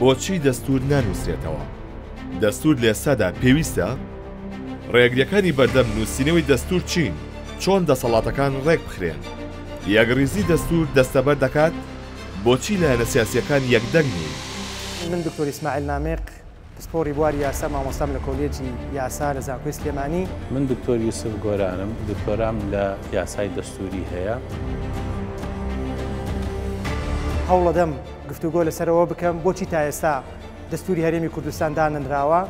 بۆچی دەستوور نانووسرێتەوە؟ دەستوور لەئێستادا پێویستە؟ ڕێگریەکانی بەردەم نووسینەوەی دەستوور چین؟ چۆن دەسەڵاتەکان ڕێکبخرێن؟ یەکڕیزی دەستوور دەستەبەر دەکات؟ بۆچی لایەنە سیاسییەکان یەکدەنگ نین؟ من دکتۆر ئیسماعیل نامیق. پسپۆڕی بواری یاسا، مامۆستام لە کۆلێجی یاسا لە زانکۆی سلێمانی. من دکتۆر یوسف گۆرانم، دکتۆرام لە یاسای دەستووری هەیە. هەوڵەدەم گفتوگۆ لەسەر ئەوە بکەم بۆچی تا ئێستا دەستووری هەرێمی کوردستان دانەنراوە،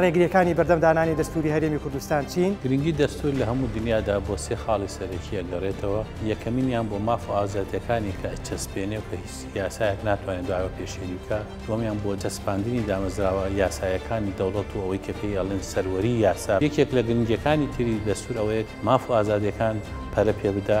ڕێگرییەکانی بەردەم دانانی دەستووری هەرێمی کوردستان چین؟ گرنگی دەستوور لە هەموو دنیادا بۆ سێ خاڵی سەرەکی ئەگەڕێتەوە، یەکەمینیان بۆ ماف و ئازادییەکانی کە ئەچەسپێنێ و کە هیچ یاسایەک ناتوانێ دوایەوە پێشێلی بکا. دووەمیان بۆ چەسپاندنی دامەزراوە یاسایەکانی دەوڵەت و ئەوەی کە پێی ئەڵێن سەروەریی یاسا، یەکێک لە گرنگییەکانی تری دەستوور ئەوەیە ماف و ئازادییەکان پەرە پێ بدا.